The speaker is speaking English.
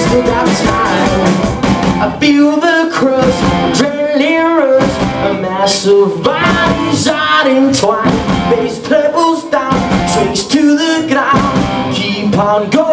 still got a smile. I feel the crush, adrenaline rush A massive body's out in twine Bass pebbles down, swings to the ground Keep on going.